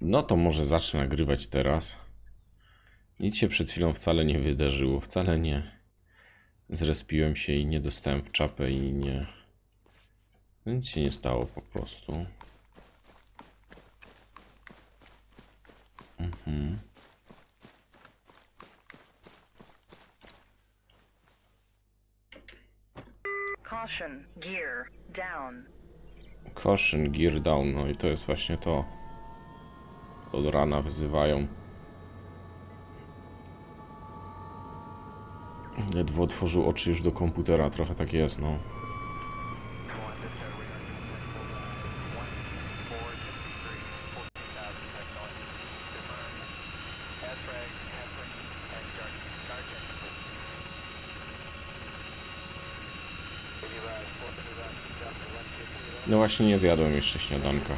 No to może zacznę nagrywać teraz. Nic się przed chwilą wcale nie wydarzyło, wcale nie. Zrespiłem się i nie dostałem w czapę i nie... Nic się nie stało po prostu. Mhm. Caution, gear down. Caution, gear down, no i to jest właśnie to. Od rana wzywają. Ledwo otworzył oczy już do komputera, trochę tak jest, no. No właśnie nie zjadłem jeszcze śniadanka.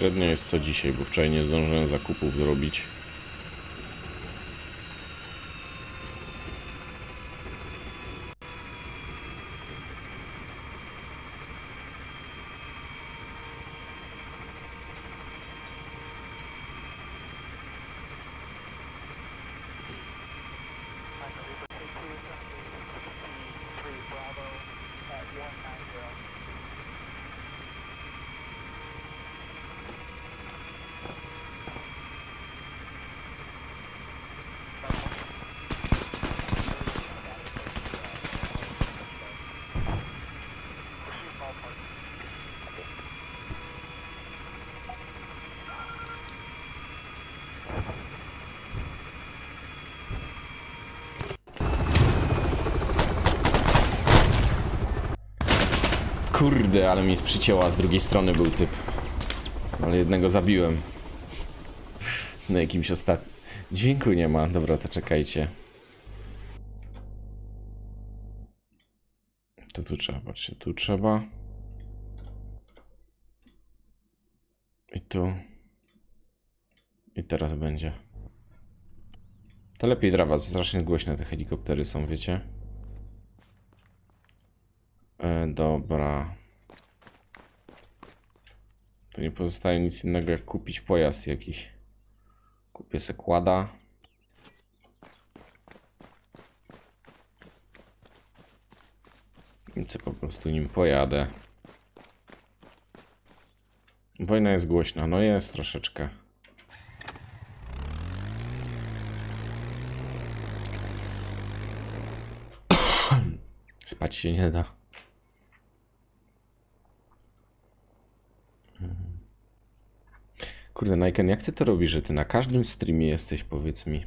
Średnio jest co dzisiaj, bo wczoraj nie zdążyłem zakupów zrobić. Kurde, ale mnie przycięła, z drugiej strony był typ. Ale jednego zabiłem. Na jakimś ostatnim. Dźwięku nie ma. Dobra, to czekajcie. To tu trzeba, patrzcie, tu trzeba. I tu. I teraz będzie. To lepiej dla was, strasznie głośne te helikoptery są, wiecie? E, dobra. To nie pozostaje nic innego jak kupić pojazd jakiś. Kupię se kłada. I co po prostu nim pojadę. Wojna jest głośna, no jest troszeczkę. Spać się nie da. Kurde, Niken, jak ty to robisz, że ty na każdym streamie jesteś, powiedz mi.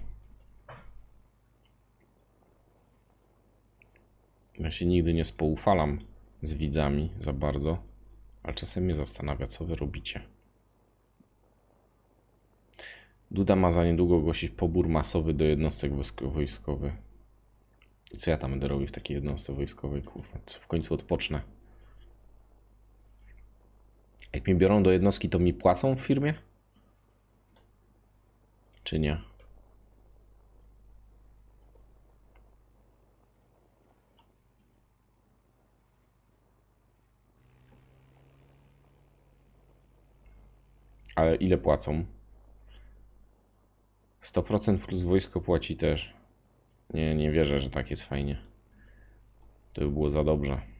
Ja się nigdy nie spoufalam z widzami za bardzo, ale czasem mnie zastanawia, co wy robicie. Duda ma za niedługo ogłosić pobór masowy do jednostek wojskowych. I co ja tam będę robił w takiej jednostce wojskowej, kurwa? Co w końcu odpocznę? Jak mnie biorą do jednostki, to mi płacą w firmie? Czy nie? Ale ile płacą? 100% plus wojsko płaci też. Nie, nie wierzę, że tak jest fajnie. To by było za dobrze.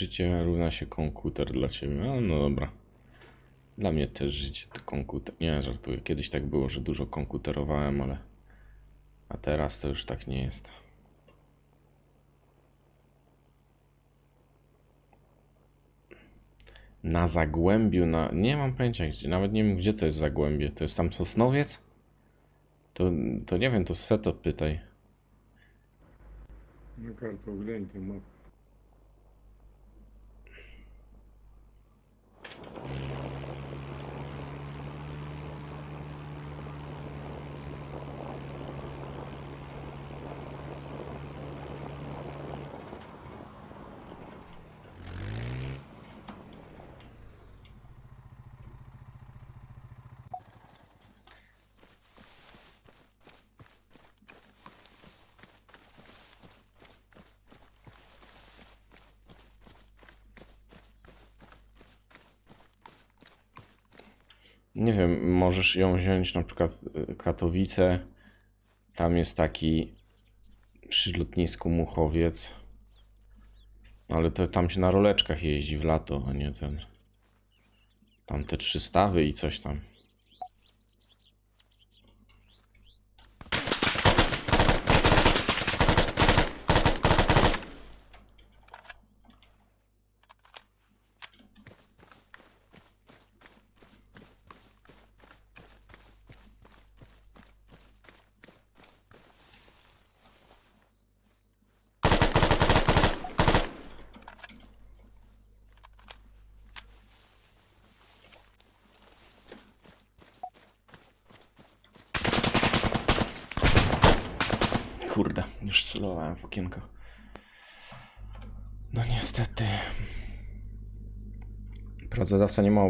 życie równa się komputer dla ciebie. A, no dobra. Dla mnie też życie to komputer. Nie, żartuję. Kiedyś tak było, że dużo komputerowałem, ale... A teraz to już tak nie jest. Na Zagłębiu, na... Nie mam pojęcia gdzie, nawet nie wiem gdzie to jest Zagłębie. To jest tam Sosnowiec? To, to nie wiem, to Seto pytaj. Na kartę oględnie mapę. Możesz ją wziąć na przykład y, Katowice. Tam jest taki przy lotnisku Muchowiec. Ale to tam się na roleczkach jeździ w lato, a nie ten. Tam te trzy stawy i coś tam. Kurde, już celowałem w okienko. No niestety. Pracodawca nie ma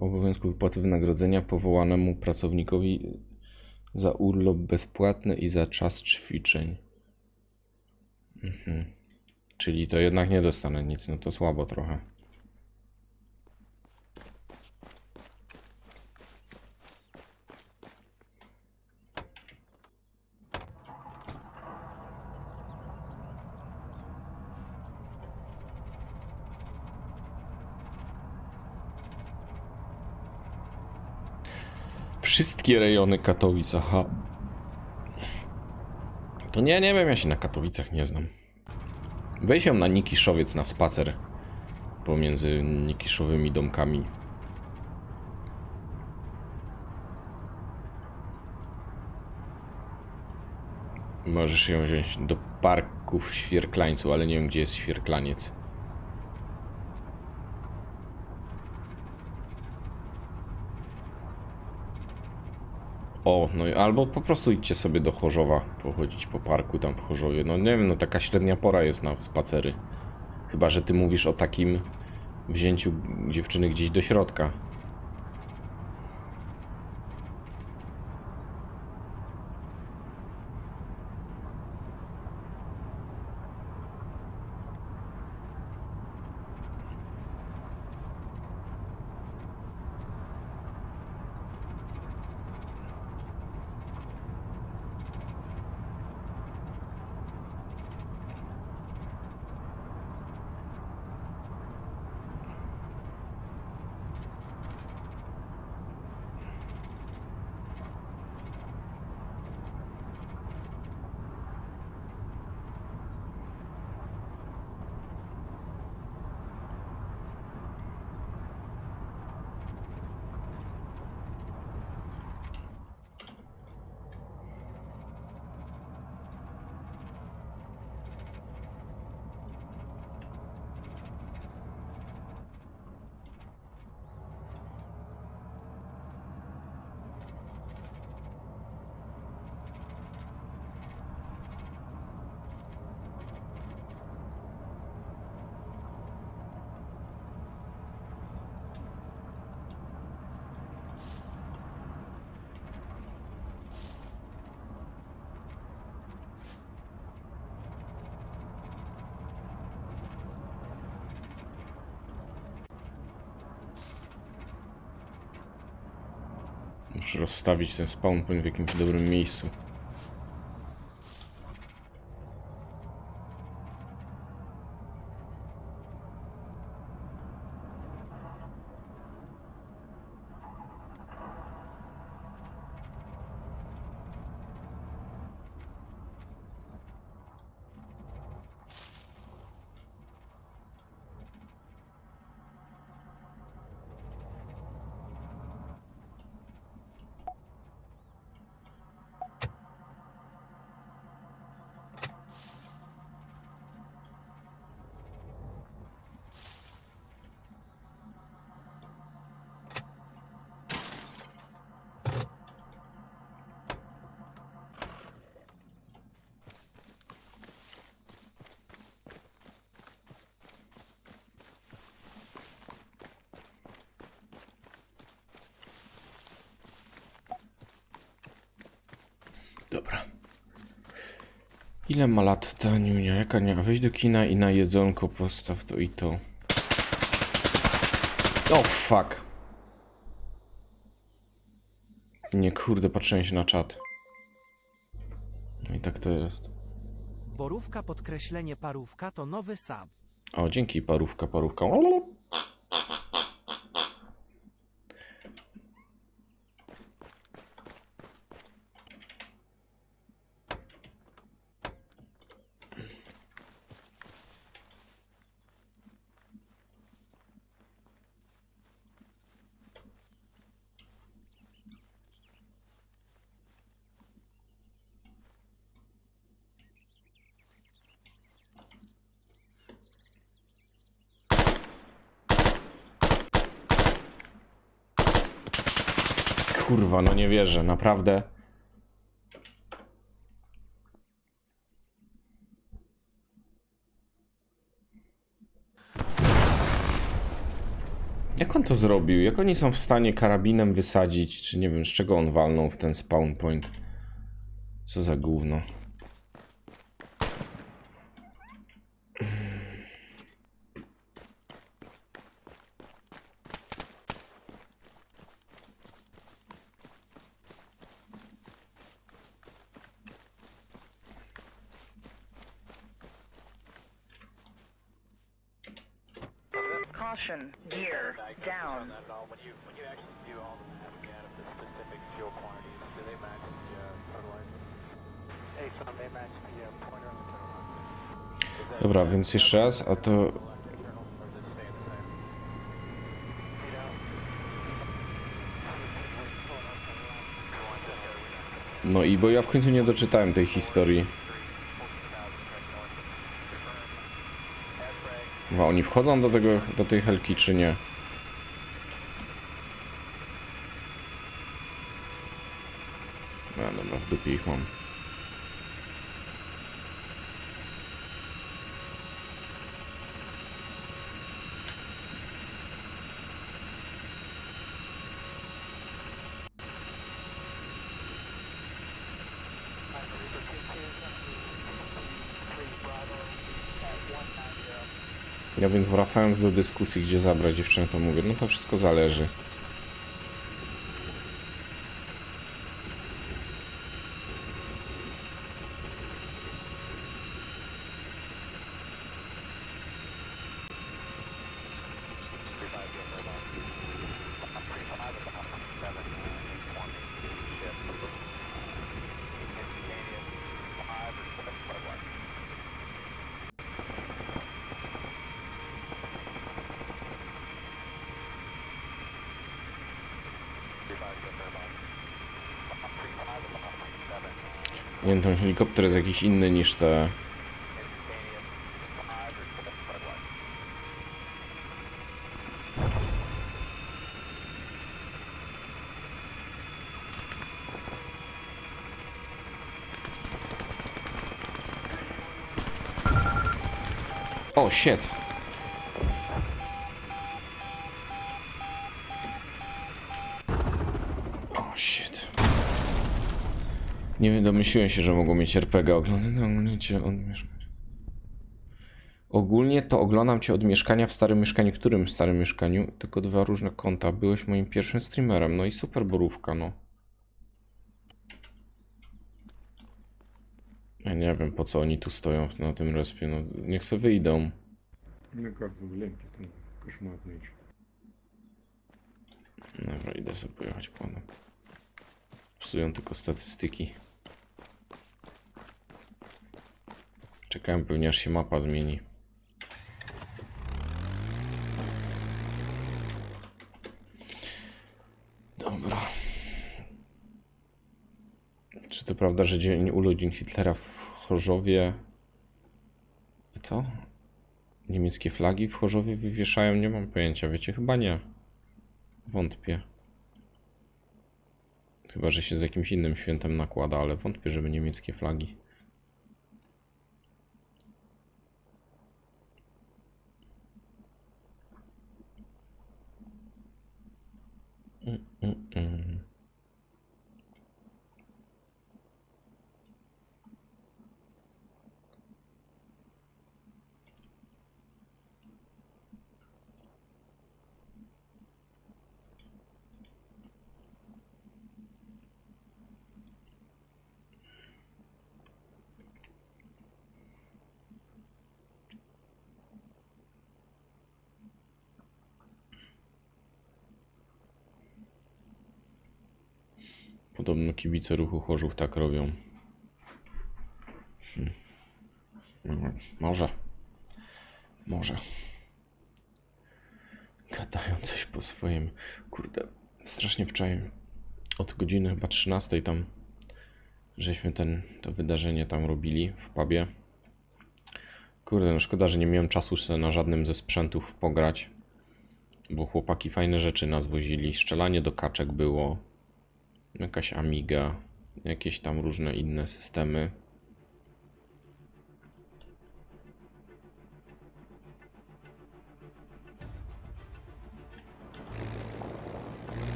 obowiązku wypłaty wynagrodzenia powołanemu pracownikowi za urlop bezpłatny i za czas ćwiczeń. Mhm. Czyli to jednak nie dostanę nic, no to słabo trochę. Wszystkie rejony Katowic, aha. To nie, nie wiem, ja się na Katowicach nie znam. Weź ją na Nikiszowiec na spacer pomiędzy Nikiszowymi domkami. Możesz ją wziąć do parku w Świerklańcu, ale nie wiem gdzie jest Świerklaniec. O, no albo po prostu idźcie sobie do Chorzowa, pochodzić po parku tam w Chorzowie. No nie wiem, no taka średnia pora jest na spacery. Chyba, że ty mówisz o takim wzięciu dziewczyny gdzieś do środka. Muszę rozstawić ten spawn point w jakimś dobrym miejscu. Dobra. Ile ma lat ta niunia? Jaka nie? Weź do kina i na jedzonko postaw to i to. O oh, fuck. Nie, kurde, patrzyłem się na czat. No i tak to jest. Borówka podkreślenie parówka to nowy sub. O, dzięki, parówka, parówka. Kurwa, no nie wierzę, naprawdę. Jak on to zrobił? Jak oni są w stanie karabinem wysadzić? Czy nie wiem, z czego on walnął w ten spawn point? Co za gówno. Caution, gear down. Dobra, więc jeszcze raz, a to... No i bo ja w końcu nie doczytałem tej historii. Oni wchodzą do tego, do tej helki czy nie? No dobra, w dupie ich mam. Ja więc wracając do dyskusji, gdzie zabrać dziewczynę, to mówię, no to wszystko zależy. Nie wiem, ten helikopter jest jakiś inny niż te... O, shit. O, shit. Nie domyśliłem się, że mogą mieć RPG. Oglądam no, no, cię od mieszkania. Ogólnie to oglądam cię od mieszkania w starym mieszkaniu. Którym starym mieszkaniu? Tylko dwa różne konta. Byłeś moim pierwszym streamerem. No i super borówka, no. Ja nie wiem po co oni tu stoją na tym respie. No, niech sobie wyjdą. No każdy w lępie ten koszmarny idzie. Dobra, idę sobie pojechać planem. No. Psują tylko statystyki. Czekałem pewnie aż się mapa zmieni. Dobra. Czy to prawda, że dzień urodzin Hitlera w Chorzowie... Co? Niemieckie flagi w Chorzowie wywieszają? Nie mam pojęcia, wiecie? Chyba nie. Wątpię. Chyba, że się z jakimś innym świętem nakłada, ale wątpię, żeby niemieckie flagi. Mm, mm, mm. Podobno kibice ruchu Chorzów tak robią. Hmm. No, Może. Może. Gadają coś po swoim. Kurde, strasznie wczoraj od godziny chyba 13 tam żeśmy ten, to wydarzenie tam robili w pubie. Kurde, no szkoda, że nie miałem czasu sobie na żadnym ze sprzętów pograć. Bo chłopaki fajne rzeczy nas wozili. Strzelanie do kaczek było. Jakaś Amiga. Jakieś tam różne inne systemy.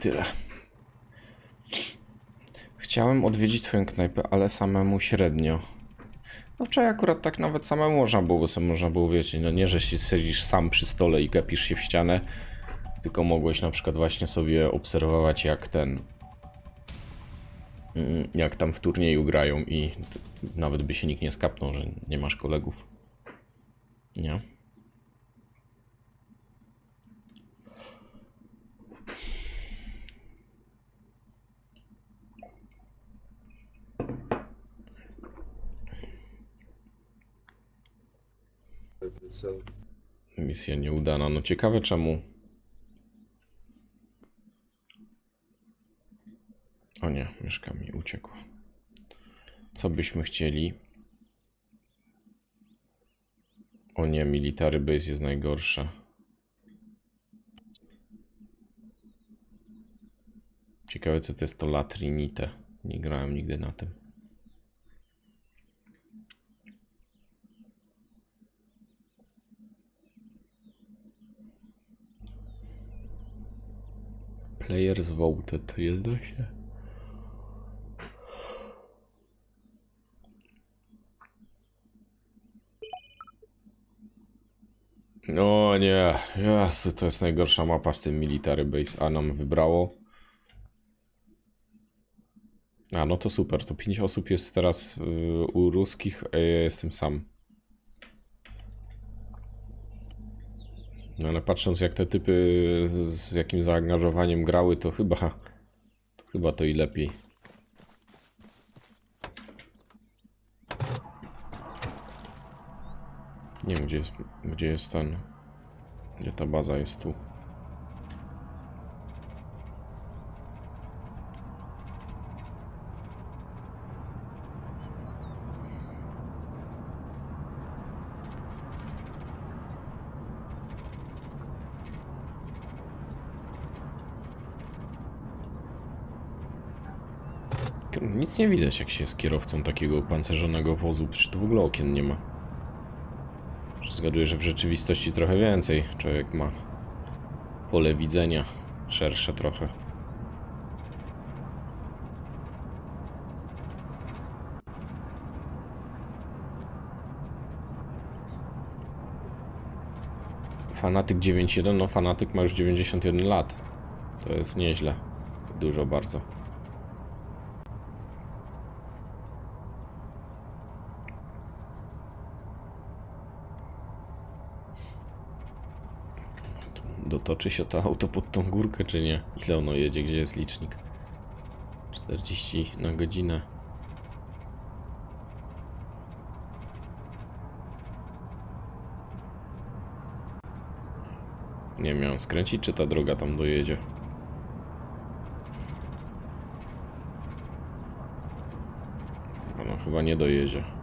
Tyle. Chciałem odwiedzić twoją knajpę, ale samemu średnio. No wczoraj akurat tak nawet samemu można było, sobie można było wiedzieć, no nie, że się siedzisz sam przy stole i gapisz się w ścianę, tylko mogłeś na przykład właśnie sobie obserwować jak ten, mm, jak tam w turnieju grają i nawet by się nikt nie skapnął, że nie masz kolegów. Nie? Misja nieudana. No ciekawe czemu. O nie, myszka mi uciekła. Co byśmy chcieli? O nie, military base jest najgorsze. Ciekawe co to jest to Latrinite. Nie grałem nigdy na tym. Players voted. Jest da się? O nie, Jezu, to jest najgorsza mapa z tym Military Base. A nam wybrało. A no to super, to 5 osób jest teraz y, u ruskich, ja jestem sam. No ale patrząc jak te typy z, jakim zaangażowaniem grały, to chyba to chyba to i lepiej. Nie wiem gdzie jest, gdzie jest ten, gdzie ta baza jest tu. Nie widać jak się jest kierowcą takiego pancerzonego wozu, przecież tu w ogóle okien nie ma. Zgaduję, że w rzeczywistości trochę więcej. Człowiek ma pole widzenia szersze trochę. Fanatyk 9.1, no fanatyk ma już 91 lat. To jest nieźle. Dużo bardzo. Dotoczy się to auto pod tą górkę, czy nie? Ile ono jedzie? Gdzie jest licznik? 40 na godzinę. Nie miałem skręcić, czy ta droga tam dojedzie? Ona chyba nie dojedzie.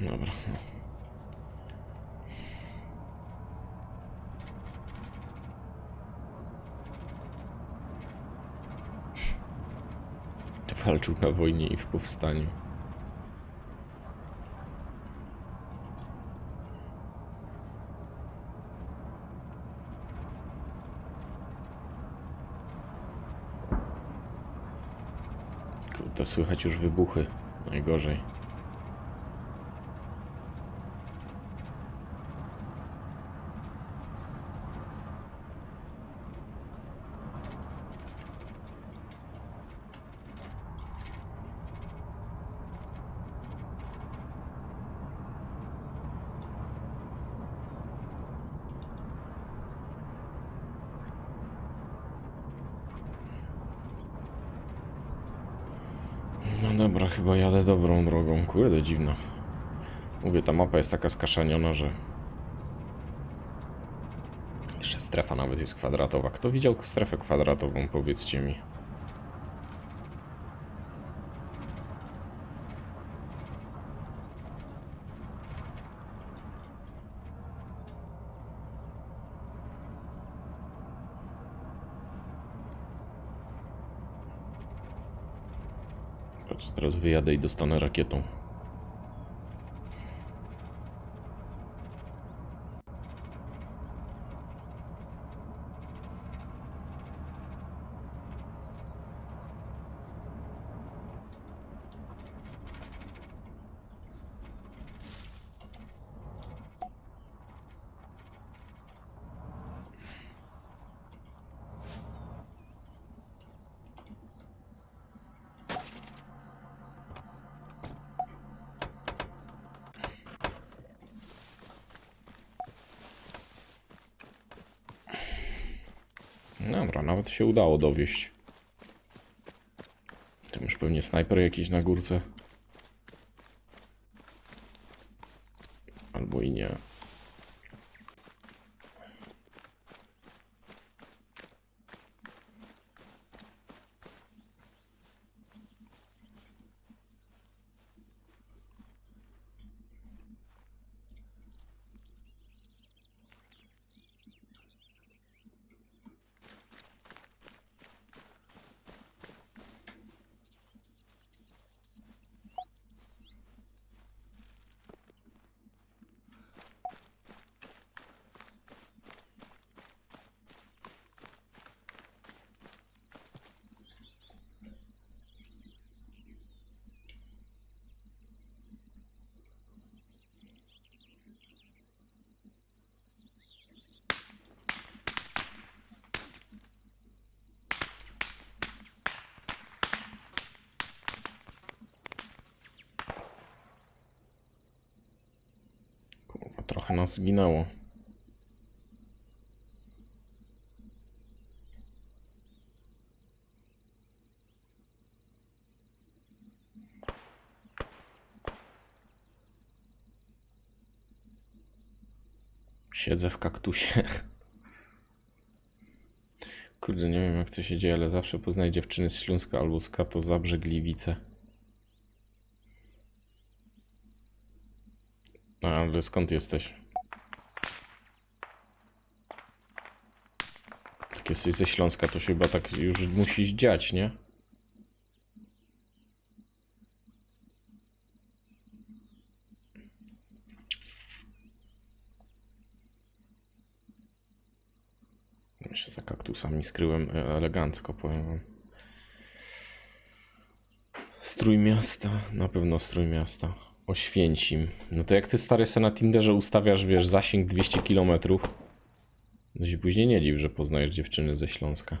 Dobra. Walczył na wojnie i w powstaniu. Kurde, słychać już wybuchy. Najgorzej. No dobra, chyba jadę dobrą drogą. Kurde, dziwna. Mówię, ta mapa jest taka skaszaniona, że... Jeszcze strefa nawet jest kwadratowa. Kto widział strefę kwadratową, powiedzcie mi. Teraz wyjadę i dostanę rakietą. Dobra, nawet się udało dowieść. Tam już pewnie snajper jakiś na górce. Albo i nie. Kurwa, trochę nas zginęło. Siedzę w kaktusie. Kurde, nie wiem jak to się dzieje, ale zawsze poznaję dziewczyny z Śląska albo z Kato Zabrze Gliwice. Ale skąd jesteś? Jak jesteś ze Śląska, to się chyba tak już musi dziać, nie? Ja za kaktusami skryłem e, elegancko, powiem wam. Strój miasta, na pewno strój miasta. Oświęcim. No to jak ty stary se na Tinderze ustawiasz, wiesz, zasięg 200 km, to się później nie dziw, że poznajesz dziewczyny ze Śląska.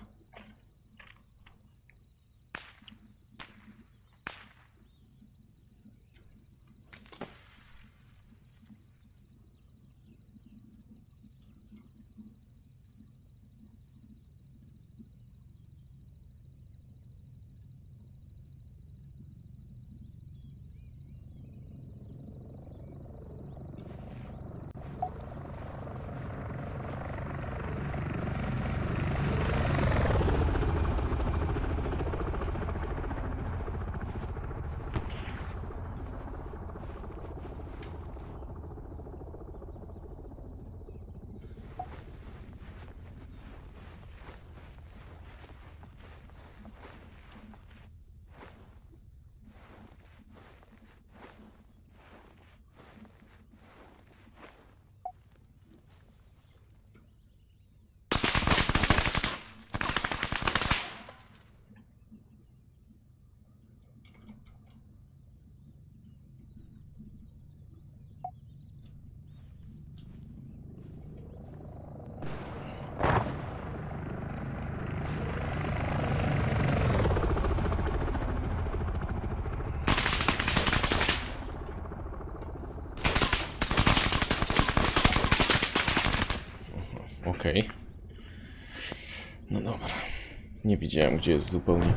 Nie widziałem, gdzie jest zupełnie.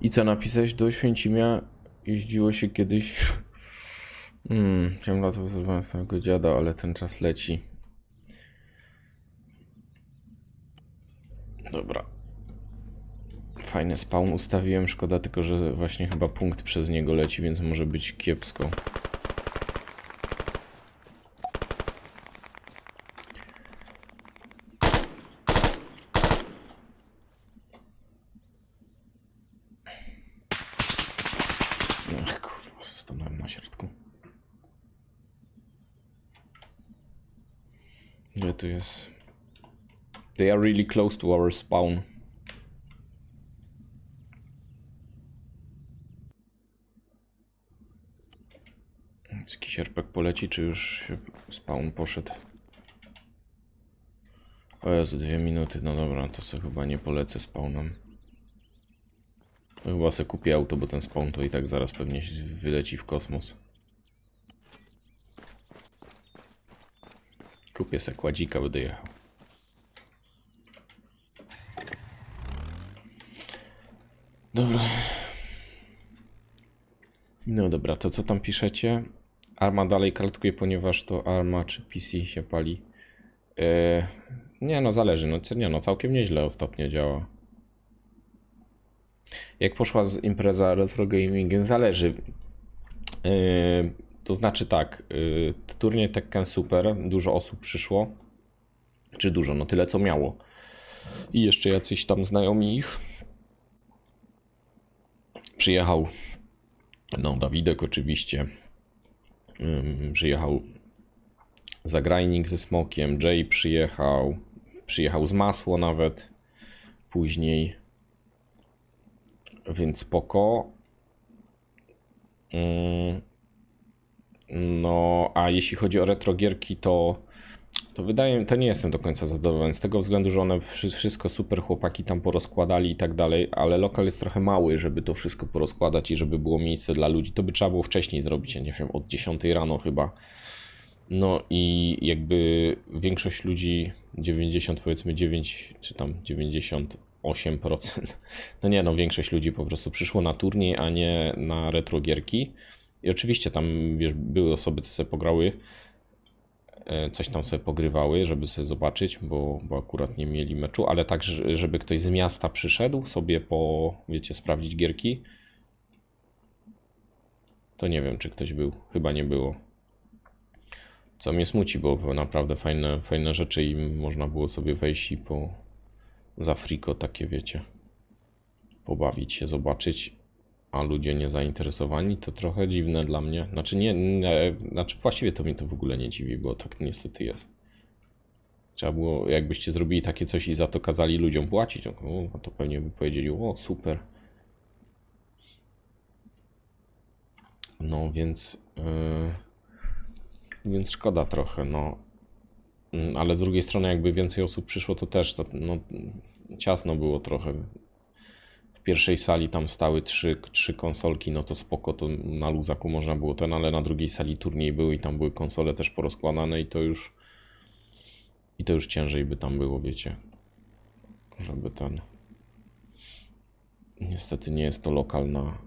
I co napisałeś do Święcimia? Jeździło się kiedyś. Hmm, 7 lat wyzywałem swojego dziada, ale ten czas leci. Dobra. Fajny spawn ustawiłem, szkoda tylko, że właśnie chyba punkt przez niego leci, więc może być kiepsko. Ach, kurwa, stanąłem na środku. Gdzie tu jest? They are really close to our spawn. Jakiś RPG poleci, czy już spawn poszedł? O Jezu, dwie minuty, no dobra, to sobie chyba nie polecę spawnem. To chyba sobie kupię auto, bo ten spawn to i tak zaraz pewnie wyleci w kosmos. Kupię sobie kładzika, będę jechał. Dobra. No dobra, to co tam piszecie? Arma dalej kartkuje, ponieważ to Arma czy PC się pali. Yy, nie no, zależy. No, nie no, całkiem nieźle ostatnio działa. Jak poszła z impreza retro gaming, zależy. Yy, to znaczy tak, yy, turniej Tekken Super, dużo osób przyszło. Czy dużo, no tyle co miało. I jeszcze jacyś tam znajomi ich. Przyjechał, no Dawidek oczywiście. Przyjechał Zagrajnik ze Smokiem, Jay przyjechał, przyjechał z Masło nawet później. Więc spoko. No, a jeśli chodzi o retrogierki, to, to wydaje to nie jestem do końca zadowolony. Z tego względu, że one wszy- wszystko super chłopaki tam porozkładali i tak dalej, ale lokal jest trochę mały, żeby to wszystko porozkładać i żeby było miejsce dla ludzi. To by trzeba było wcześniej zrobić, ja nie wiem, od 10 rano chyba. No i jakby większość ludzi, 90 powiedzmy 9 czy tam 98%, no nie no, większość ludzi po prostu przyszło na turniej, a nie na retrogierki. I oczywiście tam, wiesz, były osoby, co sobie pograły, coś tam sobie pogrywały, żeby sobie zobaczyć, bo, bo akurat nie mieli meczu, ale tak, że- żeby ktoś z miasta przyszedł sobie po, wiecie, sprawdzić gierki, to nie wiem, czy ktoś był. Chyba nie było. Co mnie smuci, bo naprawdę fajne, fajne rzeczy i można było sobie wejść i po za friko takie, wiecie, pobawić się, zobaczyć, a ludzie niezainteresowani, to trochę dziwne dla mnie. Znaczy nie, nie znaczy właściwie to mnie to w ogóle nie dziwi, bo tak niestety jest. Trzeba było, jakbyście zrobili takie coś i za to kazali ludziom płacić, no to pewnie by powiedzieli, o super. No więc, yy, więc szkoda trochę, no. Mm, Ale z drugiej strony, jakby więcej osób przyszło, to też to, no, ciasno było trochę. Pierwszej sali tam stały trzy, trzy konsolki, no to spoko, to na luzaku można było ten, ale na drugiej sali turniej był i tam były konsole też porozkładane i to już i to już ciężej by tam było, wiecie, żeby ten... Niestety nie jest to lokalna,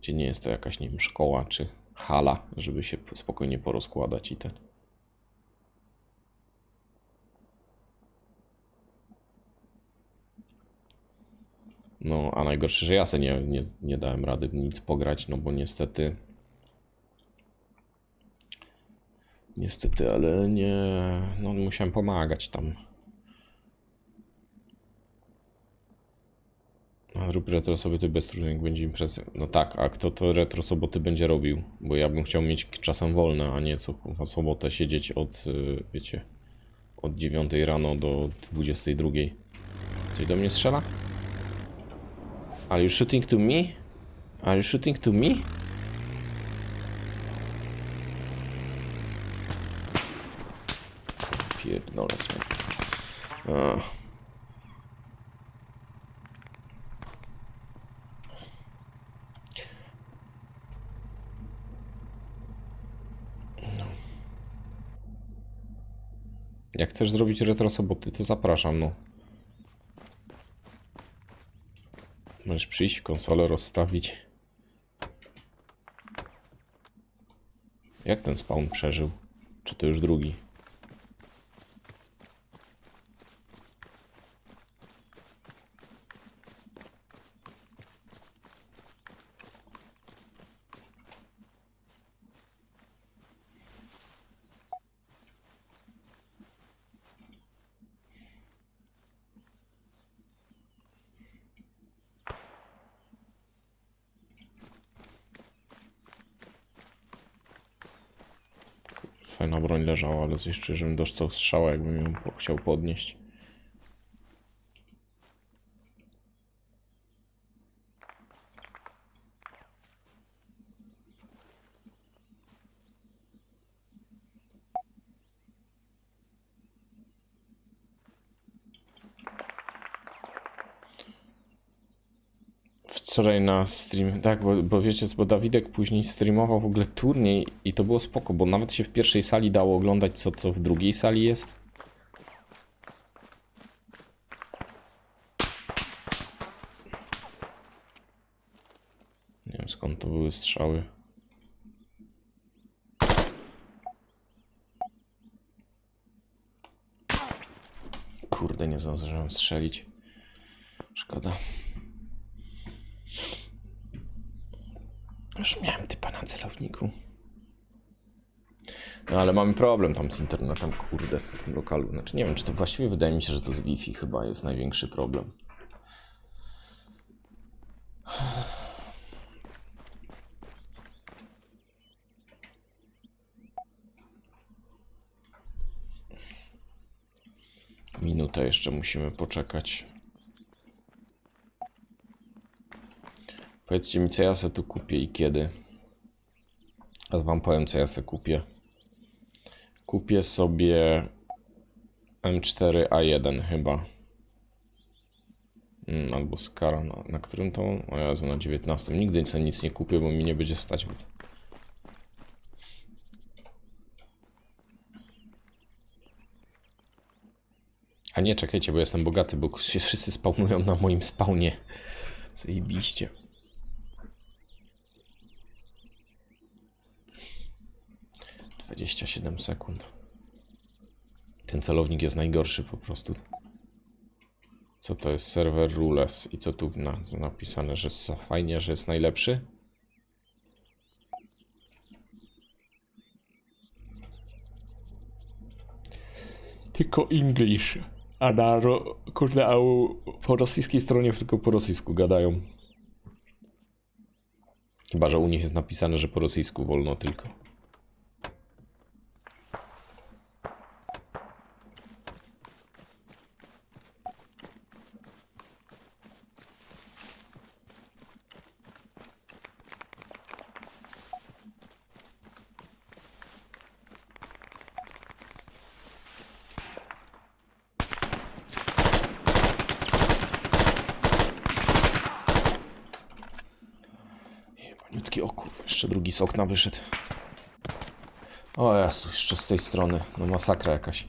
gdzie nie jest to jakaś, nie wiem, szkoła czy hala, żeby się spokojnie porozkładać i ten. No, a najgorsze, że ja sobie nie, nie, nie dałem rady nic pograć, no bo niestety. Niestety, ale nie. No, musiałem pomagać tam. A rób retro soboty bez trudnych będzie imprez. No tak, a kto to retro soboty będzie robił? Bo ja bym chciał mieć czasem wolne, a nie co kurwa, sobotę siedzieć od, y, wiecie, od 9 rano do 22. Coś do mnie strzela? Are you shooting to me? Are you shooting to me? Pierdolę sobie. A. Jak chcesz zrobić retro soboty, to zapraszam, no. Możesz przyjść, konsolę rozstawić. Jak ten spawn przeżył? Czy to już drugi? Ale jeszcze, żebym dostał strzała, jakbym ją chciał podnieść. Wczoraj na stream, tak, bo, bo wiecie, bo Dawidek później streamował w ogóle turniej i to było spoko, bo nawet się w pierwszej sali dało oglądać co, co w drugiej sali jest. Nie wiem skąd to były strzały. Kurde, nie zdążyłem strzelić. Szkoda. Już miałem typa na celowniku. No ale mamy problem tam z internetem, kurde, w tym lokalu. Znaczy nie wiem, czy to właściwie wydaje mi się, że to z Wi-Fi chyba jest największy problem. Minutę jeszcze musimy poczekać. Powiedzcie mi, co ja se tu kupię i kiedy. A wam powiem, co ja se kupię. Kupię sobie M4A1 chyba. Mm, albo Skara, na, na którym to? O Jezu, na 19. Nigdy sobie nic nie kupię, bo mi nie będzie stać. A nie, czekajcie, bo jestem bogaty, bo wszyscy spawnują na moim spawnie. Zajebiście. Dwadzieścia siedem sekund. Ten celownik jest najgorszy po prostu. Co to jest? Serwer rules. I co tu na, napisane, że fajnie, że jest najlepszy? Tylko English. A na ro, kurde, a u, po rosyjskiej stronie tylko po rosyjsku gadają. Chyba, że u nich jest napisane, że po rosyjsku wolno tylko. Jebaniutki, o kurwa, jeszcze drugi z okna wyszedł. O Jezu, jeszcze z tej strony, no masakra jakaś.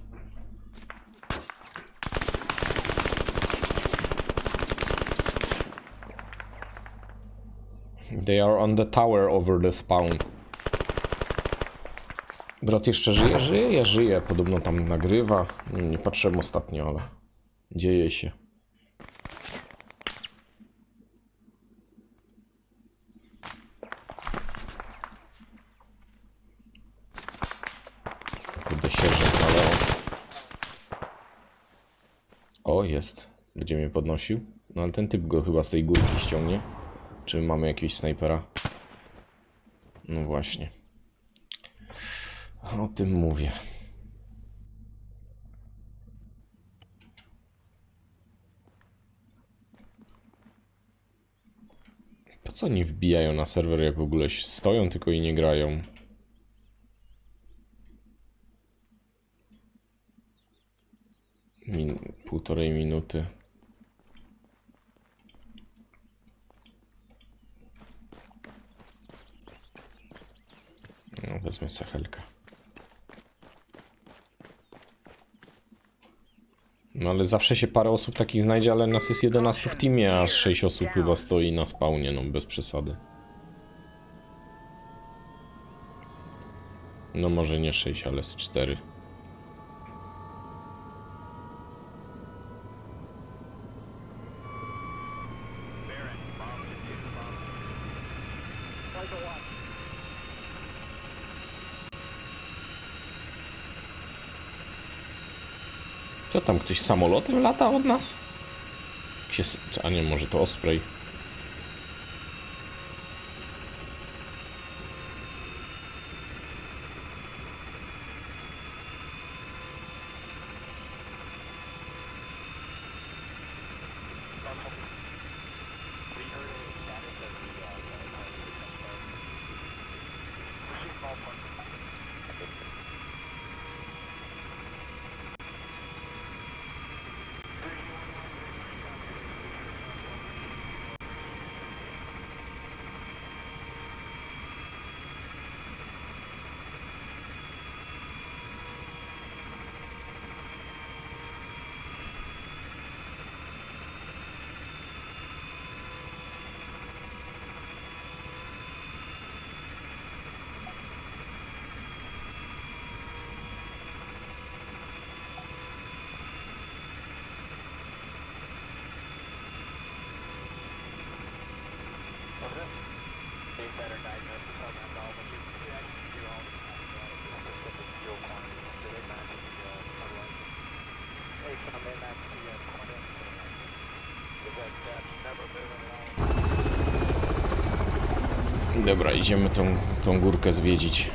They are on the tower over the spawn. Brat jeszcze żyje? Żyje, żyje. Podobno tam nagrywa. Nie, patrzyłem ostatnio, ale dzieje się. Kurde, sierżant na lewo. O, Będzie mnie podnosił. No ale ten typ go chyba z tej górki ściągnie. Czy mamy jakiegoś snajpera? No właśnie. O tym mówię. Po co oni wbijają na serwer, jak w ogóle stoją tylko i nie grają? Min półtorej minuty. No, wezmę sachelkę. No ale zawsze się parę osób takich znajdzie, ale nas jest 11 w teamie, a 6 osób chyba stoi na spawnie, no bez przesady. No może nie 6, ale z 4. Co tam, ktoś samolotem lata od nas? Gdzie s- czy- A nie, może to Osprey. They better diagnose the program at all, but you, you actually do all the time uh, the specific fuel quantities. Do they match the uh, fertilizer? Hey, son, they match the uh, corn and fertilizer. Is that, that's never been at all? Dobra, idziemy tą, tą górkę zwiedzić.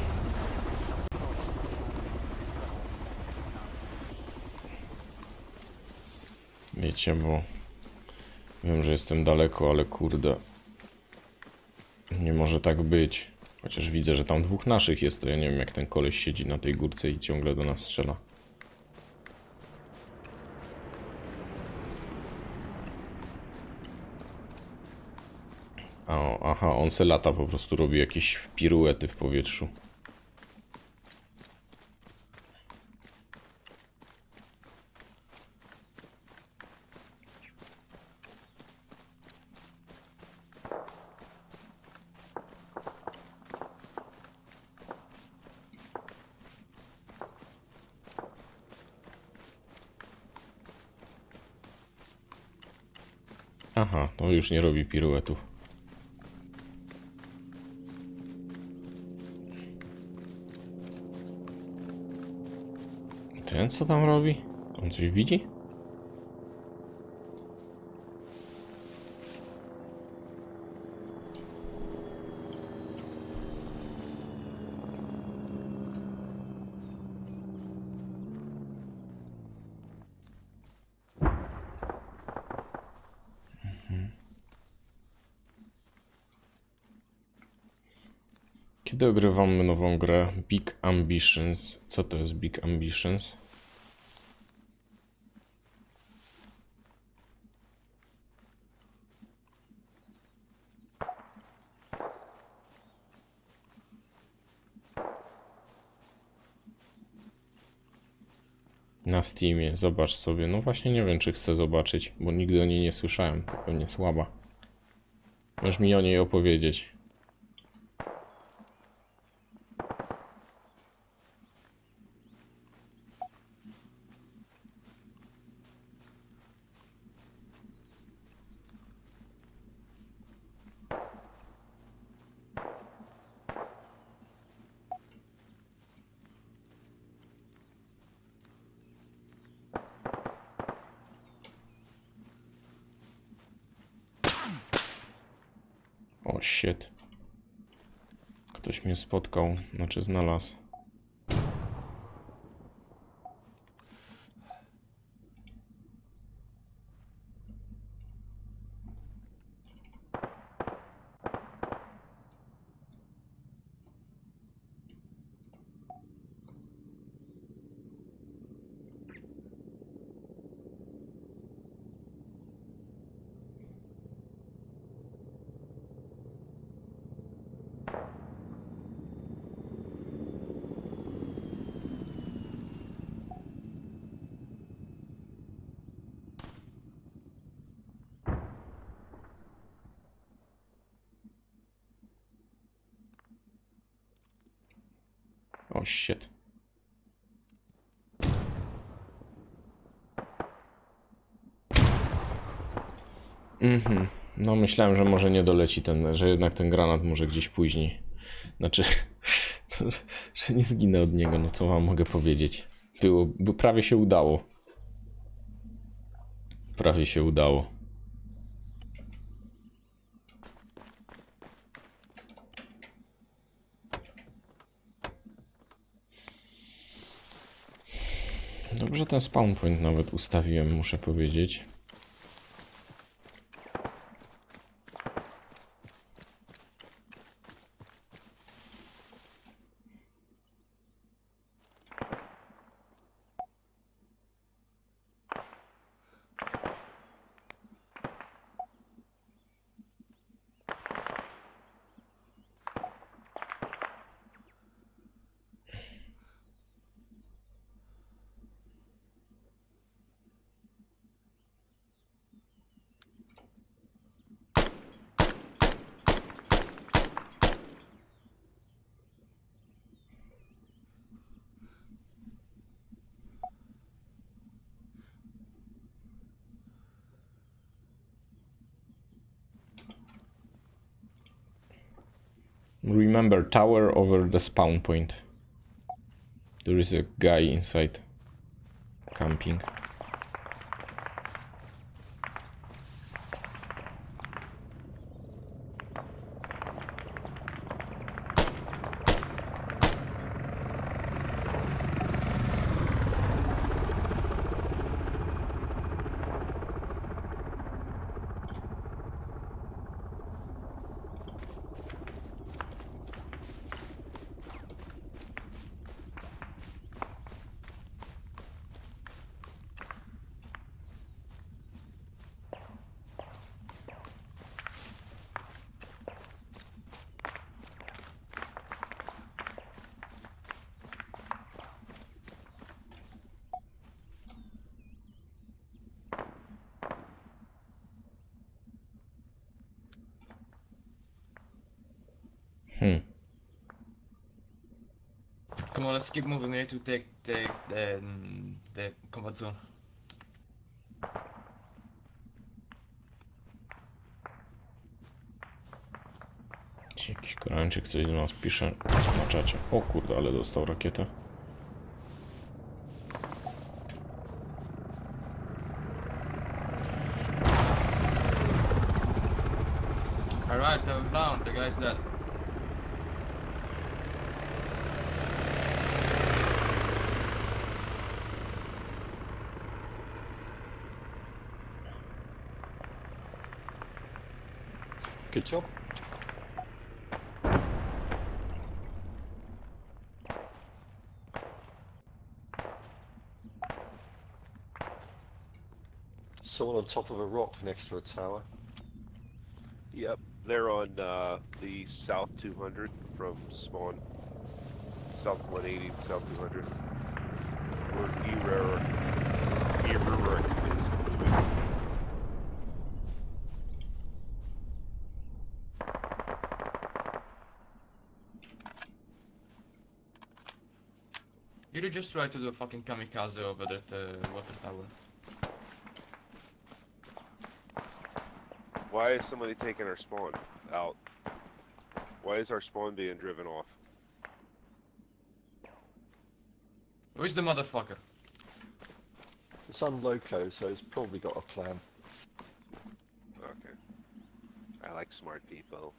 Wiecie, bo wiem, że jestem daleko, ale kurde. Nie może tak być. Chociaż widzę, że tam dwóch naszych jest, to ja nie wiem jak ten koleś siedzi na tej górce i ciągle do nas strzela. A, aha, on se lata, po prostu robi jakieś piruety w powietrzu. Aha, to już nie robi piruetów. Ten co tam robi? On coś widzi? Mhm. Kiedy ogrywamy nową grę Big Ambitions? Co to jest Big Ambitions? Steamie, zobacz sobie. No właśnie nie wiem, czy chcę zobaczyć, bo nigdy o niej nie słyszałem. Pewnie słaba. Możesz mi o niej opowiedzieć. O shit. Ktoś znaczy znalazł. Myślałem, że może nie doleci ten, że jednak ten granat może gdzieś później. Znaczy, że nie zginę od niego, no co wam mogę powiedzieć. Było, bo prawie się udało. Prawie się udało. Dobrze ten spawn point nawet ustawiłem, muszę powiedzieć. Tower over the spawn point. There is a guy inside camping. Keep moving. We need to take the the the zone. Jakiś coś do nas pisze na. O kurde, ale dostał rakietę. Top of a rock next to a tower. Yep, they're on uh, the south 200 from spawn. South 180, south 200. Where E-Rare, E-Rare is moving. You just try to do a fucking kamikaze over that uh, water tower. Why is somebody taking our spawn out? Why is our spawn being driven off? Who's the motherfucker? It's on loco, so it's probably got a plan. Okay. I like smart people.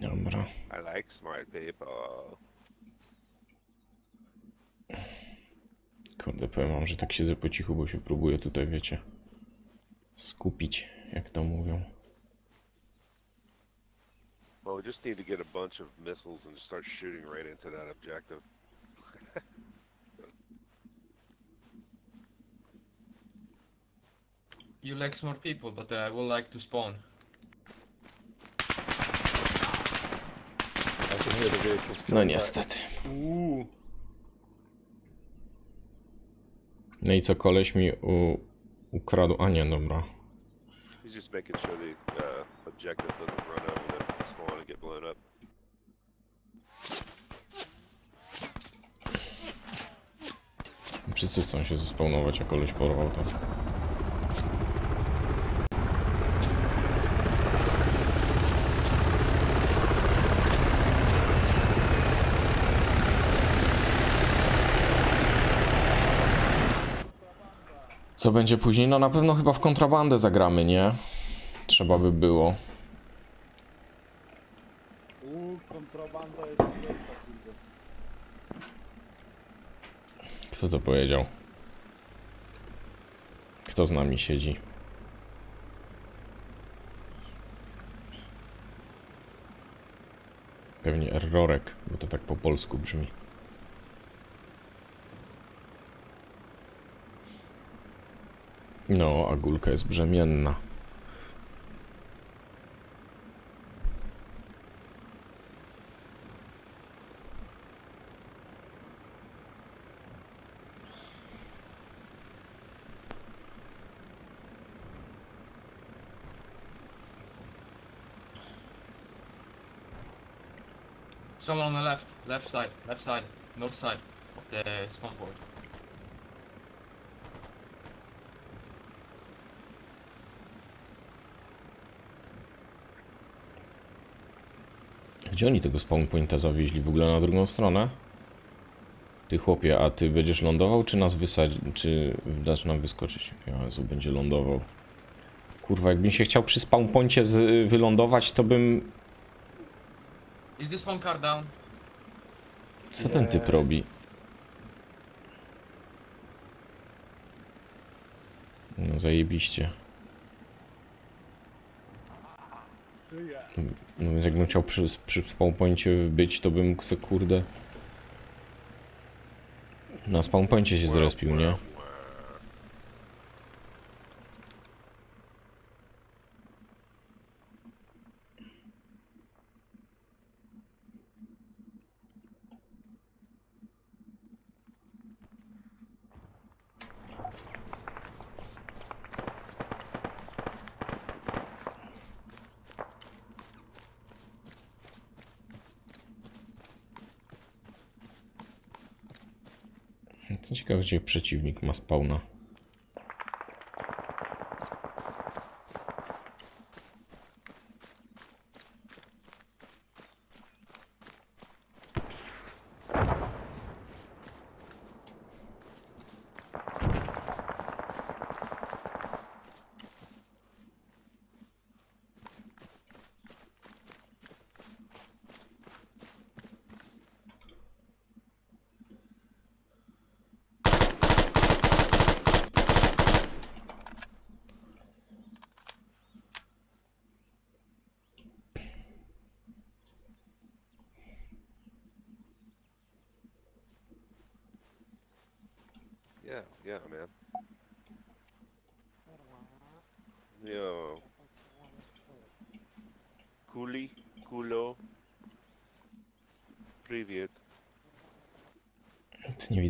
Dobra. Uh, I like smart people. Kurde, powiem wam, że tak siedzę po cichu, bo się próbuję tutaj, wiecie, skupić, jak to mówią. Well, we just need to get a bunch of missiles and start shooting right into that objective. You like smart people, but uh, I would like to spawn. I can hear the vehicles No coming back. niestety. Ooh. No i co, koleś mi u... ukradł... A nie, dobra. He's just making sure the uh, objective doesn't run over the spawn and get blown up. Wszyscy chcą się zespawnować, jak koleś porwał to. Co będzie później? No na pewno chyba w kontrabandę zagramy, nie? Trzeba by było. Uuu, kontrabanda jest lepsza, kurde. Kto to powiedział? Kto z nami siedzi? Pewnie errorek, bo to tak po polsku brzmi. No, a gulka jest brzemienna. Someone on the left, left side, left side, north side of the spawn board. Gdzie oni tego spawn pointa zawieźli? W ogóle na drugą stronę? Ty chłopie, a ty będziesz lądował, czy nas wysadzić, czy dasz nam wyskoczyć? Jezu, będzie lądował. Kurwa, jakbym się chciał przy spawn poincie wylądować, to bym... Is the spawn car down? Co ten typ robi? No zajebiście. No więc jakbym chciał przy, przy spawn poincie być, to bym se kurde... Na spawn poincie się zrespił, nie? Ciekawe, gdzie przeciwnik ma spawna.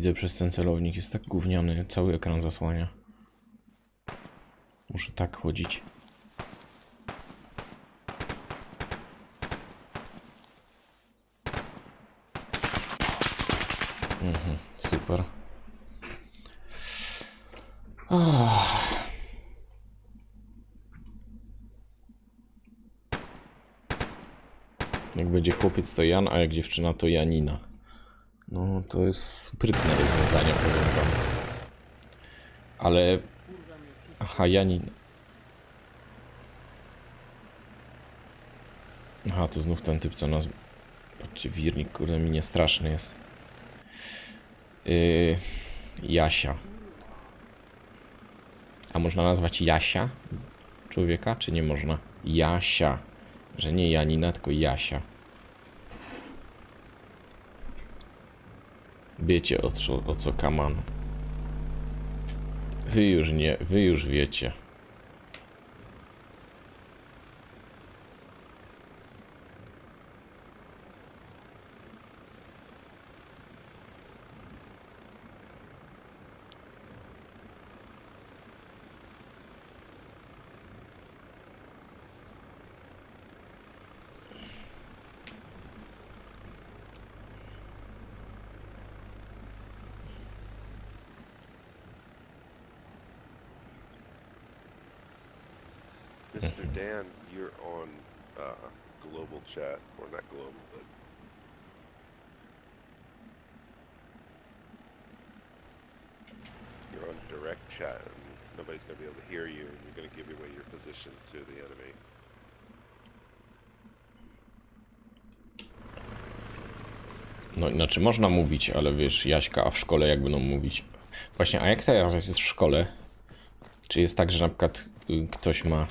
Widzę przez ten celownik, jest tak gówniany, cały ekran zasłania. Muszę tak chodzić. Mhm, super. Ah. Jak będzie chłopiec to Jan, a jak dziewczyna to Janina. To jest sprytne rozwiązanie, powiem wam. Ale... Aha, Janin. Aha, to znów ten typ, co nas... Patrzcie, wirnik, kurde, mi nie straszny jest. Yy... Jasia. A można nazwać Jasia? Człowieka, czy nie można? Jasia. Że nie Janina, tylko Jasia. Wiecie o co, o co kaman. Wy już nie, wy już wiecie. Dan, you're on uh, global chat, or not global, but you're on direct chat, and nobody's gonna be able to hear you, and you're gonna give away your position to the enemy. No znaczy można mówić, ale wiesz, Jaśka, a w szkole jak będą mówić? Właśnie, a jak teraz jest w szkole? Czy jest tak, że na przykład y, ktoś ma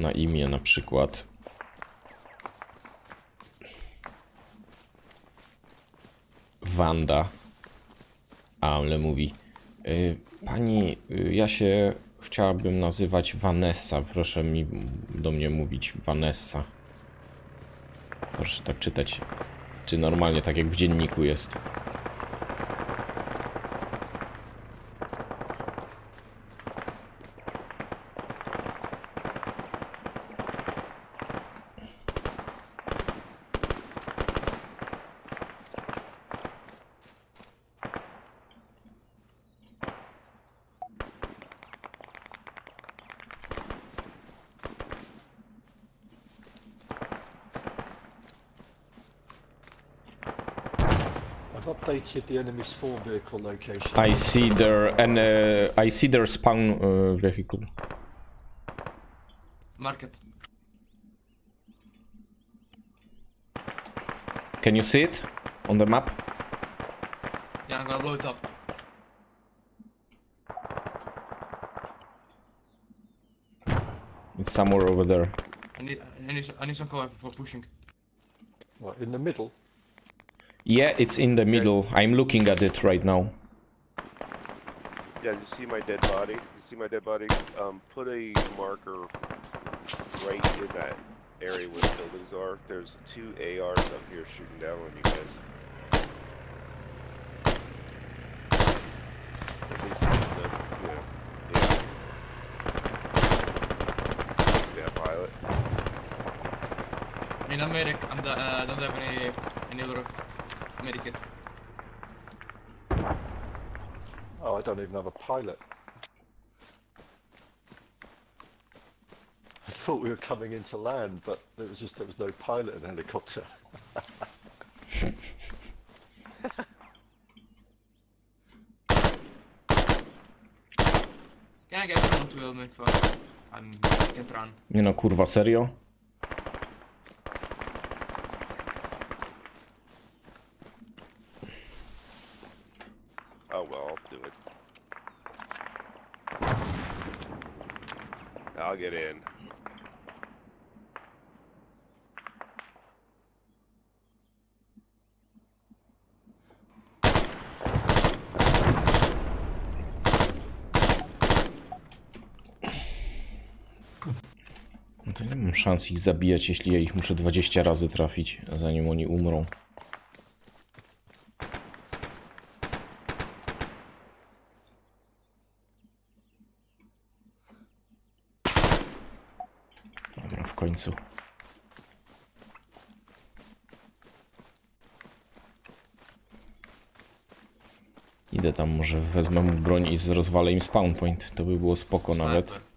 na imię na przykład Wanda, ale mówi y, Pani, y, ja się chciałabym nazywać Vanessa, proszę mi do mnie mówić Vanessa. Proszę tak czytać. Czy normalnie, tak jak w dzienniku jest. I've the enemy spawn vehicle location. I see their and uh, I see their spawn uh, vehicle. Market. Can you see it on the map? Yeah, I'm gonna blow it up. It's somewhere over there. I need, I need, I need some cover for pushing. What, in the middle? Yeah, it's in the middle. I'm looking at it right now. Yeah, you see my dead body? You see my dead body? Um, put a marker right in that area where the buildings are. There's two ARs up here shooting down on you guys. At least yeah, yeah. Yeah, pilot. I need a medic. I'm the, uh, don't have any, any other medikit. Oh, I don't even have a pilot. I thought we were coming into land, but it was just there was no pilot in the helicopter. Can I get someone to help me first? I'm, um, I can't run. Nie no, kurwa, serio? Szans ich zabijać, jeśli ja ich muszę 20 razy trafić, zanim oni umrą. Dobra, w końcu. Idę tam, może wezmę broń i rozwalę im spawn point. To by było spoko nawet. Sniper.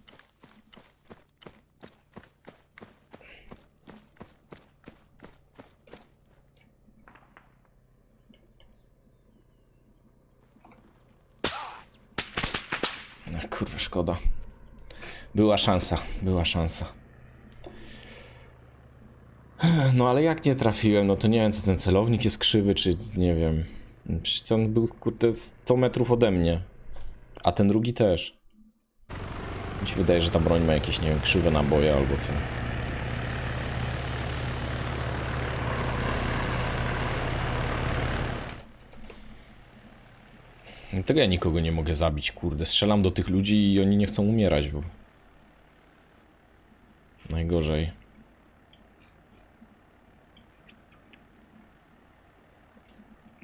No, kurwa, szkoda. Była szansa, była szansa. No ale jak nie trafiłem, no to nie wiem, co ten celownik jest krzywy, czy nie wiem. Przecież on był, kurde, 100 metrów ode mnie. A ten drugi też. Mi się wydaje, że ta broń ma jakieś, nie wiem, krzywe naboje albo co. Dlatego ja nikogo nie mogę zabić, kurde. Strzelam do tych ludzi i oni nie chcą umierać, bo... Najgorzej.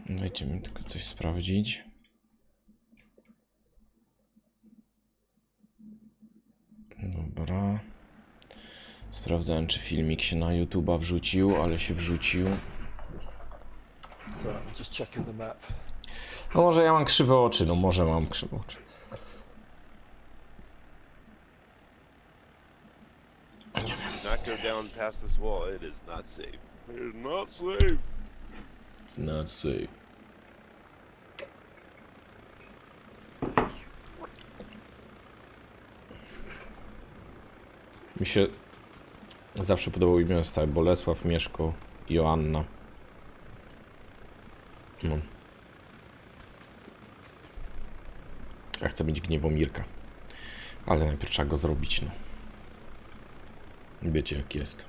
Dajcie mi tylko coś sprawdzić. Dobra. Sprawdzałem, czy filmik się na YouTube'a wrzucił, ale się wrzucił. No może ja mam krzywe oczy, no może mam krzywe oczy. Down past this wall. It is not safe. It is not safe. It's not safe. Mi się zawsze podobały miasta Bolesław, Mieszko, Joanna. No. Ja chcę mieć Gniewomirka. Ale najpierw trzeba go zrobić, no. Wiecie jak jest.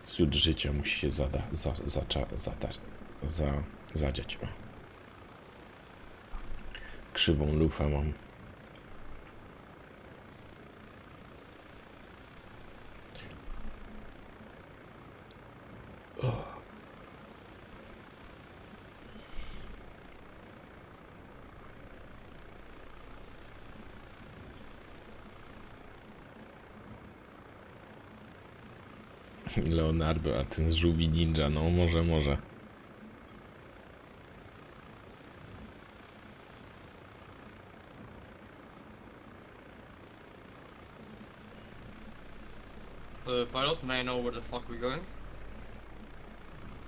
Cud życia musi się zada, za, zacza, zada, za, zadziać. O. Krzywą lufę mam. Leonardo, a ten z żółwi ninja, no może, może. Uh, pilot, may I know where the fuck we're going?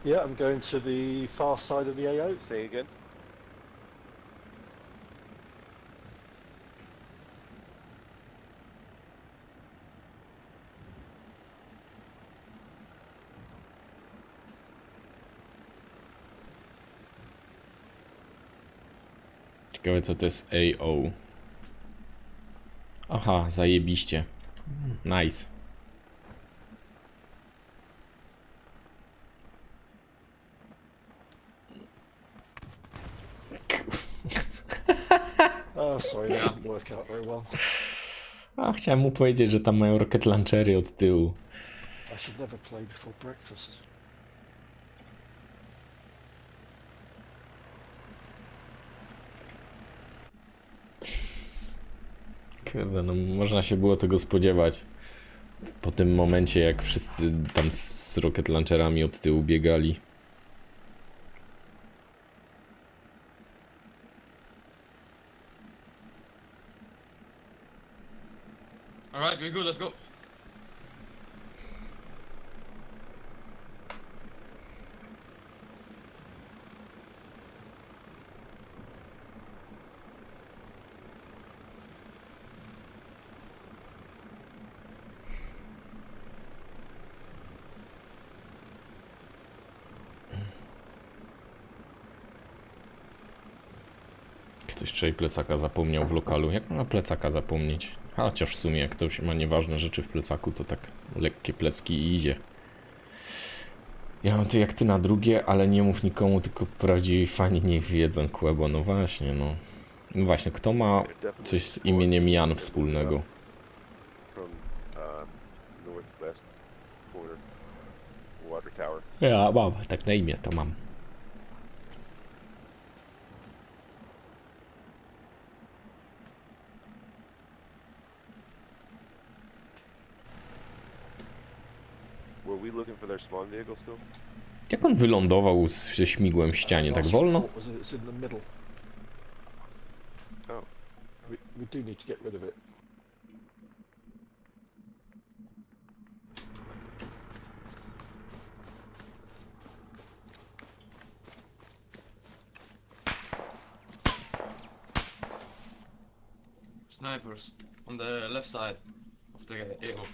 Yeah, I'm going to the far side of the AO. Say again. Ciekawe co to jest AO. Aha, zajebiście. Nice. Oh, sorry, that didn't work out very well. A chciałem mu powiedzieć, że tam mają rocket launchery od tyłu. I should never play before breakfast. Kurde, no można się było tego spodziewać. Po tym momencie, jak wszyscy tam z rocket launcherami od tyłu biegali. Alright, we're good, let's go. Ktoś wczoraj plecaka zapomniał w lokalu. Jak na plecaka zapomnieć? Chociaż w sumie, jak ktoś ma nieważne rzeczy w plecaku, to tak lekkie plecki i idzie. Ja mam to jak ty na drugie, ale nie mów nikomu, tylko prawdziwi fani niech wiedzą, Kłebo. No właśnie, no. No właśnie, kto ma coś z imieniem Jan wspólnego? Ja mam, tak na imię to mam. Were we looking for their spawn vehicle still? Jak on wylądował z- ze śmigłem w ścianie, tak wolno? Oh. Snipers on the left side of the AO.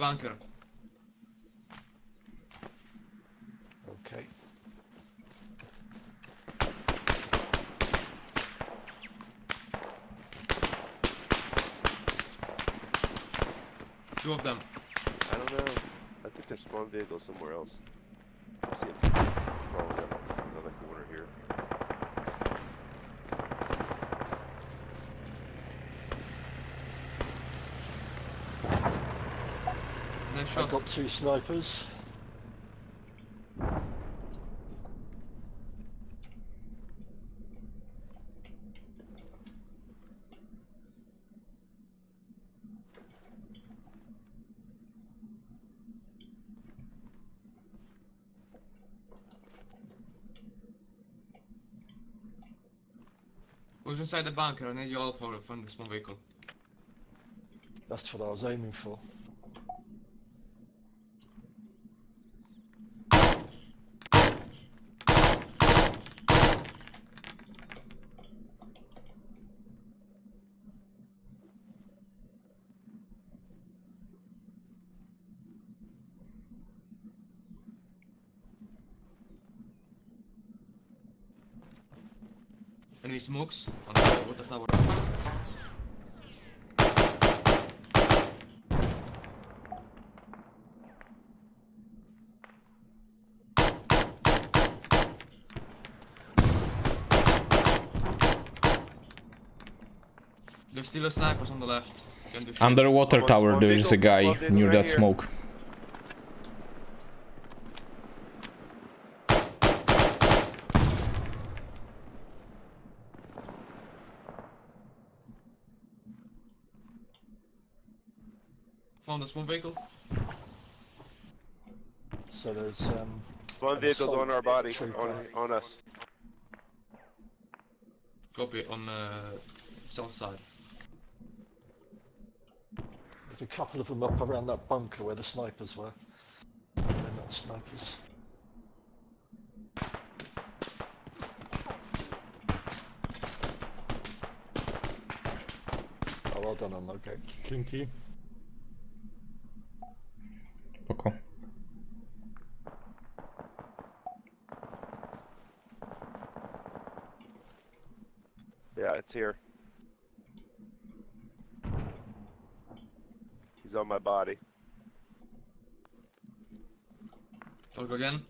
Bunker. Okay. Two of them. I don't know. I think their spawn vehicle somewhere else. shot. I've got two snipers. Who's inside the bunker? I need you all for from this small vehicle. That's what I was aiming for. Enemy smokes on the water tower. There's still a snipers on the left. Can do shit. Underwater tower, there is a guy near that here. smoke. Found the small vehicle. So there's um, One An vehicle's on our body, on, on us. Copy on the south side. there's a couple of them up around that bunker where the snipers were. They're not snipers. Oh, well done on okay. Dzięki. Yeah, it's here. He's on my body. Talk again.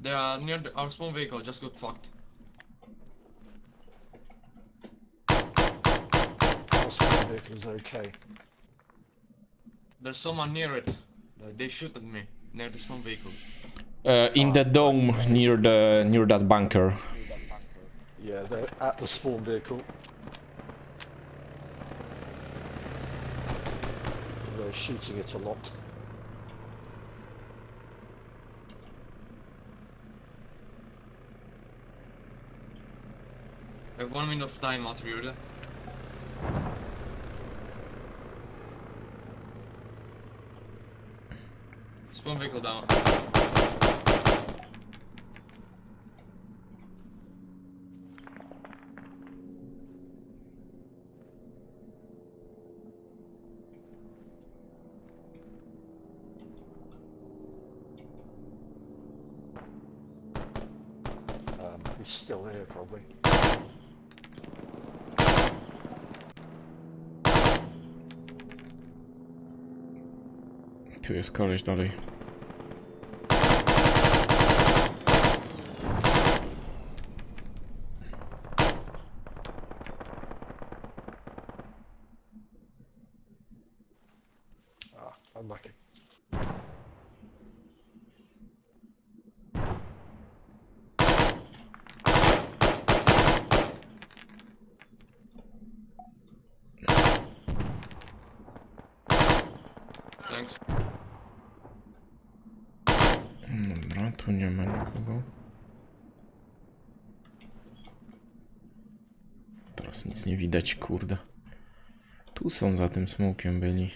They are near the, our small vehicle, just got fucked. Our small vehicle is okay. There's someone near it. They shoot at me, near the small vehicle. Uh, in the dome near the near that bunker. Yeah, they're at the spawn vehicle. They're shooting it a lot. I have one minute of time out. Spawn vehicle down. Um, he's still here, probably. Tu jest koleś dalej. Thanks. Tu nie ma nikogo. Teraz nic nie widać, kurde. Tu są za tym smokiem byli.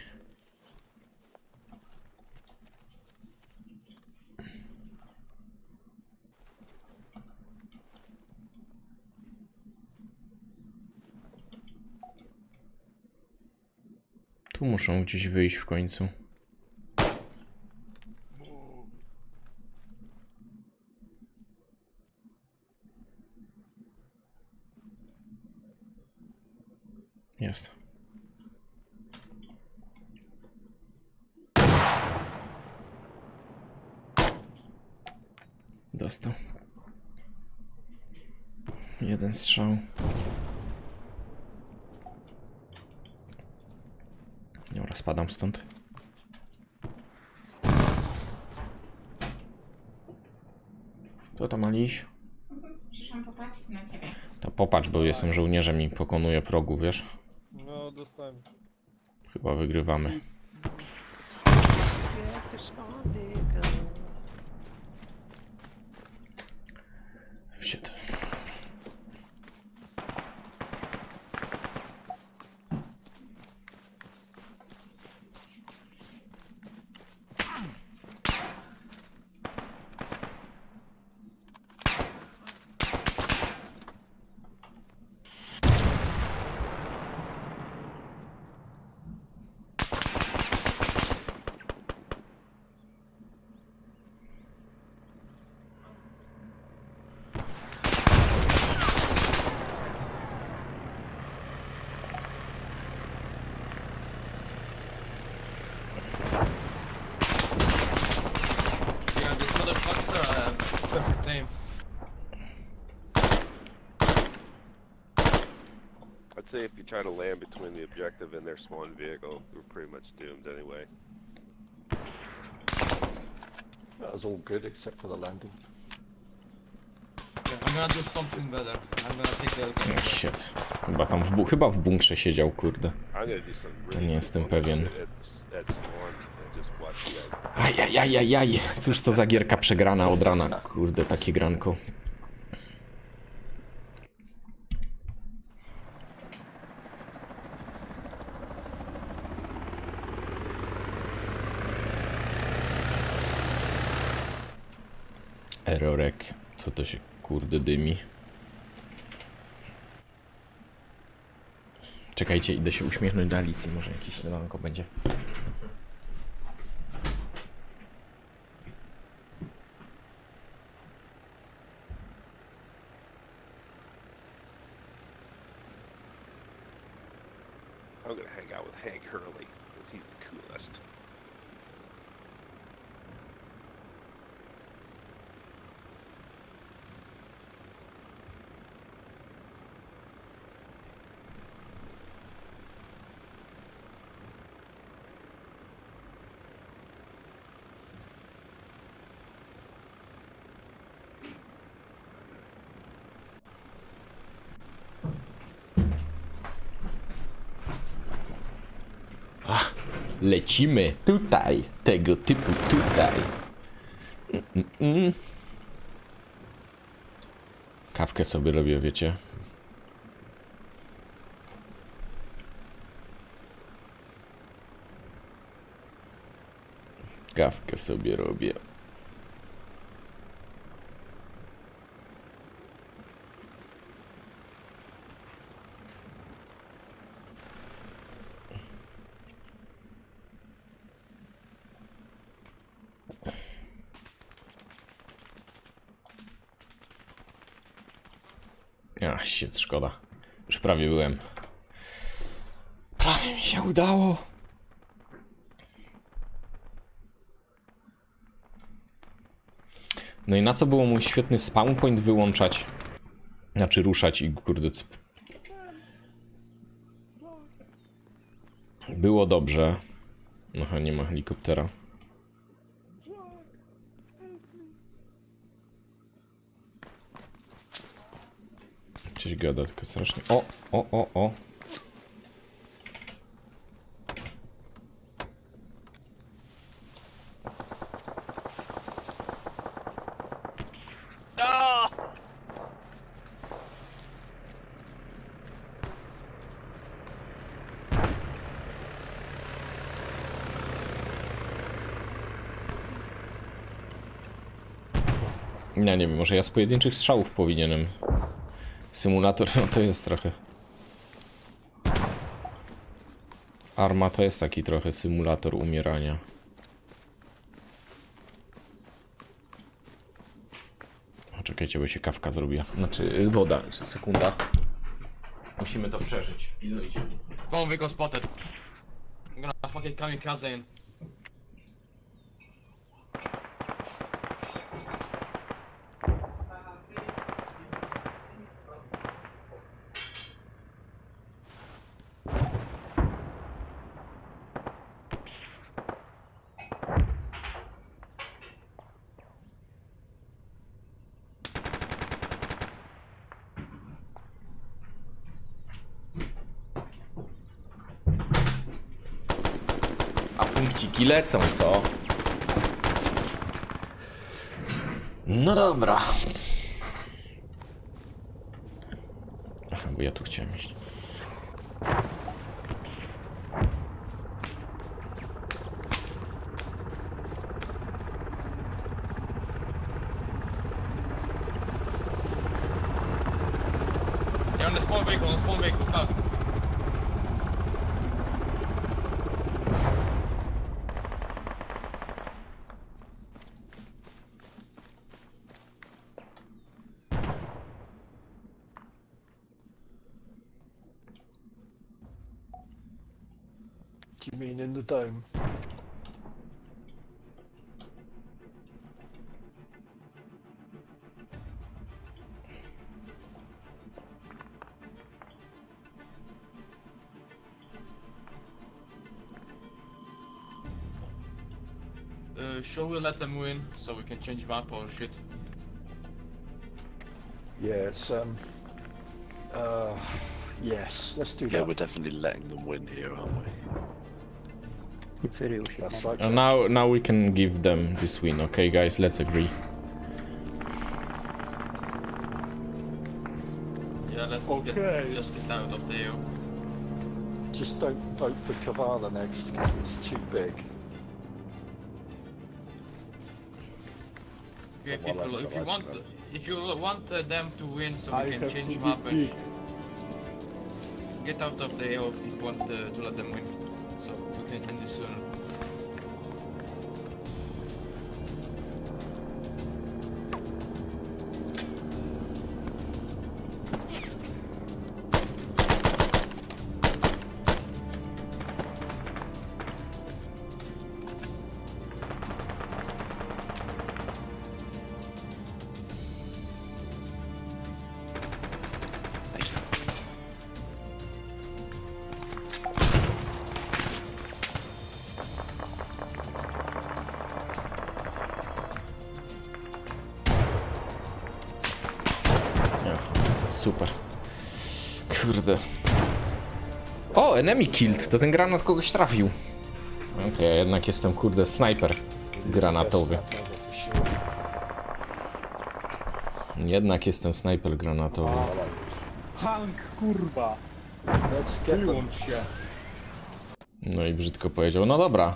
Tu muszą gdzieś wyjść w końcu. Jest. Dostał. Jeden strzał. Dobra, spadam stąd. Co tam Aliś? Przyszłam popatrzeć na ciebie. To popatrz, bo jestem żołnierzem i pokonuję progu, wiesz? No, dostałem. Chyba wygrywamy. Same. I'd say if you try to land between the objective and their spawn vehicle, we're pretty much doomed anyway. That was all good except for the landing. Yeah, I'm gonna do something better. I'm gonna take the Oh, helicopter. shit. Chyba tam w, chyba w bunkrze siedział, kurde. I'm gonna do some really Nie jestem pewien. At, at spawn Ajajajajaj. Cóż to za gierka przegrana od rana. Kurde, takie granko. Erorek. Co to się kurde dymi? Czekajcie, idę się uśmiechnąć do Alicji. Może jakieś śniadanko będzie. I'm gonna hang out with Hank Hurley, because he's the coolest. Lecimy tutaj, tego typu tutaj. Mm, mm. Kawkę sobie robię, wiecie. Kawkę sobie robię. A, shit, szkoda. Już prawie byłem. Prawie mi się udało. No i na co było mój świetny spawn point wyłączać? Znaczy ruszać i kurde. Było dobrze. Aha, nie ma helikoptera. Gdzieś gada tylko strasznie. O, o, o, o. Ja nie wiem, może ja z pojedynczych strzałów powinienem. Symulator, no to jest trochę. Arma to jest taki trochę symulator umierania. O, czekajcie, bo się kawka zrobiła. Znaczy, y, woda. Sekunda. Musimy to przeżyć. Pilnujcie. Spawn vehicle spotted. I'm gonna fucking kamikaze in. A punkciki lecą, co? No dobra. Aha, bo ja tu chciałem iść. You mean in the dome? Uh, sure we let them win so we can change map or shit? Yes, um... Uh, yes, let's do yeah, that. Yeah, we're definitely letting them win here, aren't we? That's Uh, okay. now, now we can give them this win, okay guys, let's agree. Yeah, let's Okay. get, just get out of there. Just don't vote for Kavala next because it's too big. Okay, Well, people, if you want, map. if you want uh, them to win, so I we can change to map and get out of the AO if you want uh, to let them win. And this soon. Enemy killed, to ten granat kogoś trafił. Okej, ja jednak jestem kurde snajper granatowy. Jednak jestem snajper granatowy. Hank, kurwa! Let's get them. Wyłącz się! No i brzydko powiedział, no dobra.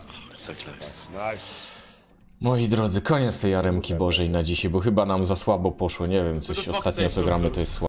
Moi drodzy, koniec tej aremki bożej na dzisiaj, bo chyba nam za słabo poszło, nie wiem, coś ostatnio co gramy to jest słabo.